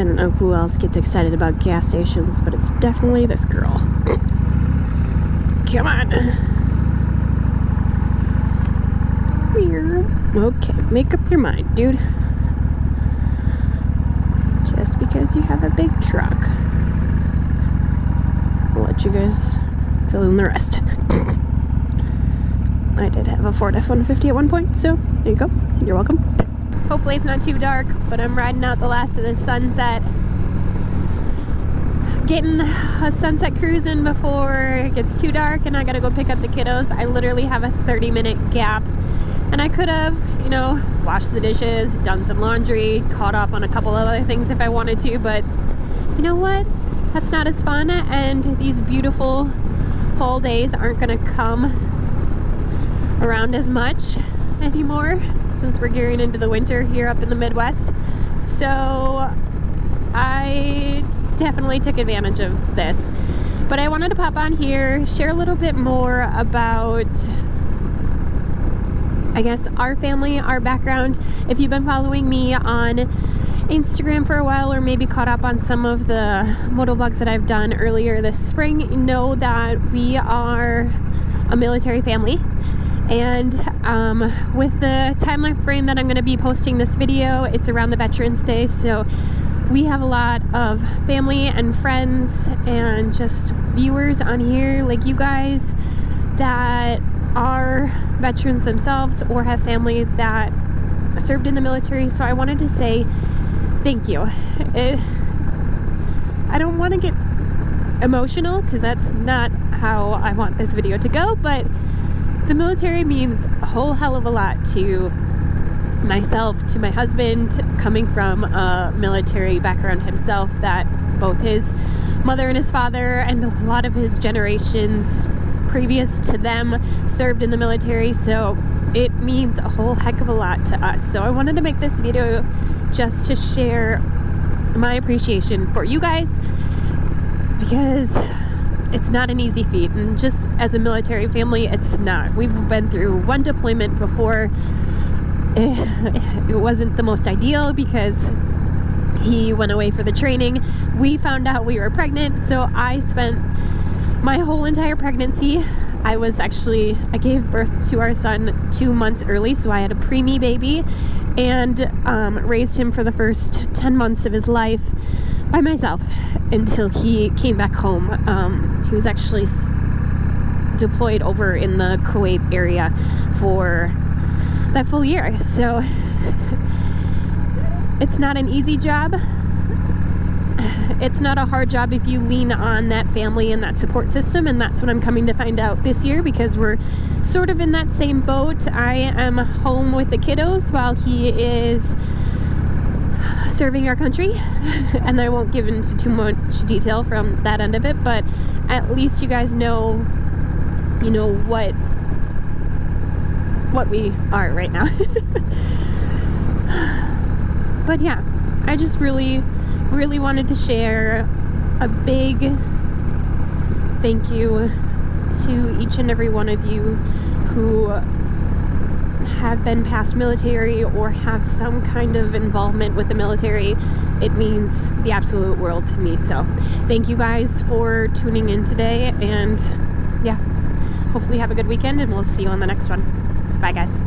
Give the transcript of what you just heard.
I don't know who else gets excited about gas stations, but it's definitely this girl. Come on. Okay, make up your mind, dude. Just because you have a big truck. I'll let you guys fill in the rest. I did have a Ford F-150 at one point, so there you go. You're welcome. Hopefully it's not too dark, but I'm riding out the last of the sunset. Getting a sunset cruising before it gets too dark and I gotta go pick up the kiddos. I literally have a 30 minute gap and I could have, you know, washed the dishes, done some laundry, caught up on a couple of other things if I wanted to, but you know what? That's not as fun and these beautiful fall days aren't gonna come around as much anymore since we're gearing into the winter here up in the Midwest. So I definitely took advantage of this. But I wanted to pop on here, share a little bit more about I guess our family, our background. If you've been following me on Instagram for a while or maybe caught up on some of the moto vlogs that I've done earlier this spring, know that we are a military family and um, with the timeline frame that I'm going to be posting this video, it's around the Veterans Day, so we have a lot of family and friends and just viewers on here like you guys that are veterans themselves or have family that served in the military. So I wanted to say thank you. It, I don't want to get emotional because that's not how I want this video to go, but the military means a whole hell of a lot to myself, to my husband, coming from a military background himself, that both his mother and his father and a lot of his generations previous to them served in the military. So it means a whole heck of a lot to us. So I wanted to make this video just to share my appreciation for you guys because it's not an easy feat. And just as a military family it's not. We've been through one deployment before. It wasn't the most ideal because he went away for the training. We found out we were pregnant so I spent my whole entire pregnancy. I was actually I gave birth to our son two months early so I had a preemie baby and um, raised him for the first 10 months of his life by myself until he came back home. Um, he was actually deployed over in the Kuwait area for that full year. So it's not an easy job. It's not a hard job if you lean on that family and that support system, and that's what I'm coming to find out this year because we're sort of in that same boat. I am home with the kiddos while he is serving our country and I won't give into too much detail from that end of it but at least you guys know you know what what we are right now. But yeah I just really really wanted to share a big thank you to each and every one of you who have been past military or have some kind of involvement with the military, it means the absolute world to me. So thank you guys for tuning in today and yeah, hopefully have a good weekend and we'll see you on the next one. Bye guys.